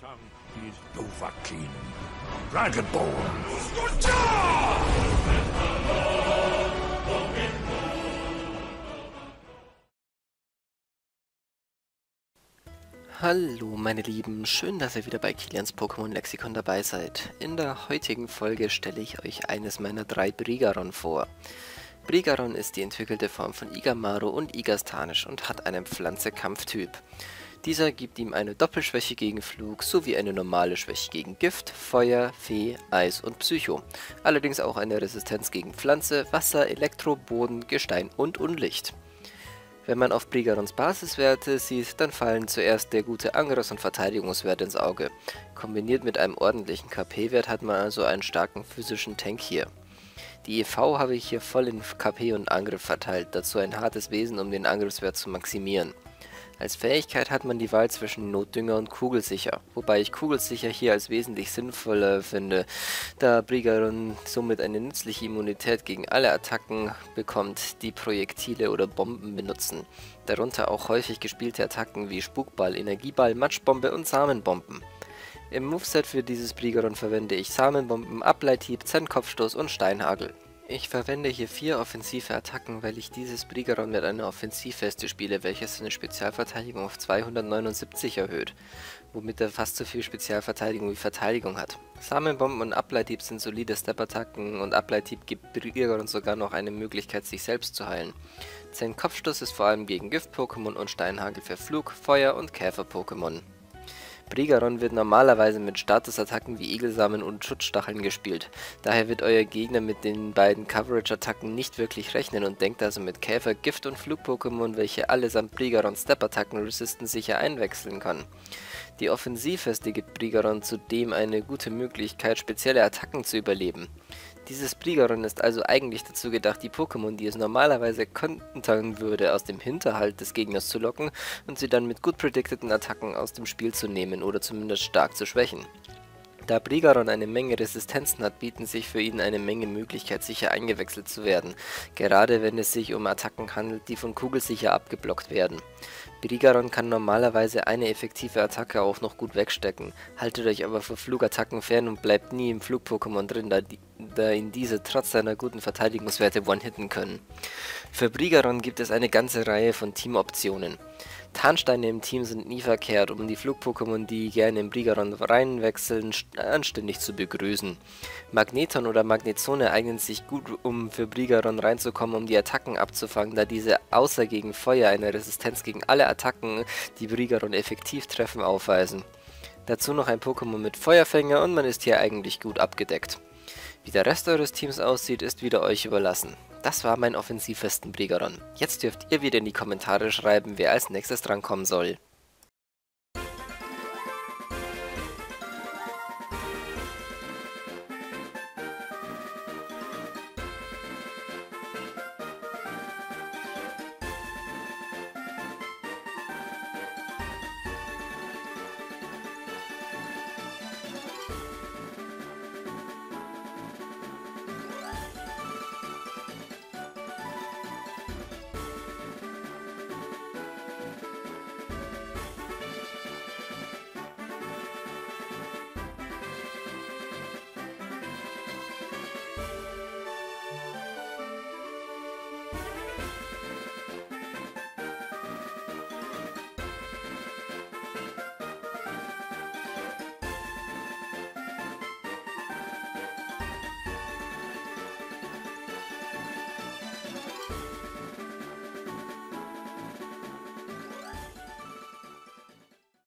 tongue is Dovahkiin, Dragonborn. Hallo meine Lieben, schön, dass ihr wieder bei Kilians Pokémon Lexikon dabei seid. In der heutigen Folge stelle ich euch eines meiner drei Brigaron vor. Brigaron ist die entwickelte Form von Igamaru und Igastanisch und hat einen Pflanze-Kampftyp. Dieser gibt ihm eine Doppelschwäche gegen Flug sowie eine normale Schwäche gegen Gift, Feuer, Fee, Eis und Psycho. Allerdings auch eine Resistenz gegen Pflanze, Wasser, Elektro, Boden, Gestein und Unlicht. Wenn man auf Brigarons Basiswerte sieht, dann fallen zuerst der gute Angriffs- und Verteidigungswert ins Auge. Kombiniert mit einem ordentlichen KP-Wert hat man also einen starken physischen Tank hier. Die EV habe ich hier voll in KP und Angriff verteilt, dazu ein hartes Wesen, um den Angriffswert zu maximieren. Als Fähigkeit hat man die Wahl zwischen Notdünger und Kugelsicher, wobei ich Kugelsicher hier als wesentlich sinnvoller finde, da Brigaron somit eine nützliche Immunität gegen alle Attacken bekommt, die Projektile oder Bomben benutzen, darunter auch häufig gespielte Attacken wie Spukball, Energieball, Matschbombe und Samenbomben. Im Moveset für dieses Brigaron verwende ich Samenbomben, Ableithieb, Zen-Kopfstoß und Steinhagel. Ich verwende hier vier offensive Attacken, weil ich dieses Brigaron mit einer Offensivweste spiele, welches seine Spezialverteidigung auf 279 erhöht, womit er fast so viel Spezialverteidigung wie Verteidigung hat. Samenbomben und Ableithieb sind solide Step-Attacken und Ableithieb gibt Brigaron sogar noch eine Möglichkeit, sich selbst zu heilen. Sein Kopfstoß ist vor allem gegen Gift-Pokémon und Steinhagel für Flug-, Feuer- und Käfer-Pokémon. Brigaron wird normalerweise mit Statusattacken wie Egelsamen und Schutzstacheln gespielt. Daher wird euer Gegner mit den beiden Coverage-Attacken nicht wirklich rechnen und denkt also mit Käfer, Gift und Flug-Pokémon, welche allesamt Brigaron Step-Attacken resisten, sicher einwechseln kann. Die Offensivweste gibt Brigaron zudem eine gute Möglichkeit, spezielle Attacken zu überleben. Dieses Brigaron ist also eigentlich dazu gedacht, die Pokémon, die es normalerweise kontern würde, aus dem Hinterhalt des Gegners zu locken und sie dann mit gut predicteten Attacken aus dem Spiel zu nehmen oder zumindest stark zu schwächen. Da Brigaron eine Menge Resistenzen hat, bieten sich für ihn eine Menge Möglichkeit, sicher eingewechselt zu werden, gerade wenn es sich um Attacken handelt, die von Kugelsicher abgeblockt werden. Brigaron kann normalerweise eine effektive Attacke auch noch gut wegstecken, haltet euch aber vor Flugattacken fern und bleibt nie im Flug-Pokémon drin, da, die, da ihn diese trotz seiner guten Verteidigungswerte one-hitten können. Für Brigaron gibt es eine ganze Reihe von Teamoptionen. Tarnsteine im Team sind nie verkehrt, um die Flug-Pokémon, die gerne in Brigaron reinwechseln, anständig zu begrüßen. Magneton oder Magnezone eignen sich gut, um für Brigaron reinzukommen, um die Attacken abzufangen, da diese außer gegen Feuer eine Resistenz gegen alle Attacken, die Brigaron effektiv treffen, aufweisen. Dazu noch ein Pokémon mit Feuerfänger und man ist hier eigentlich gut abgedeckt. Wie der Rest eures Teams aussieht, ist wieder euch überlassen. Das war mein offensivfesten Brigaron. Jetzt dürft ihr wieder in die Kommentare schreiben, wer als nächstes drankommen soll.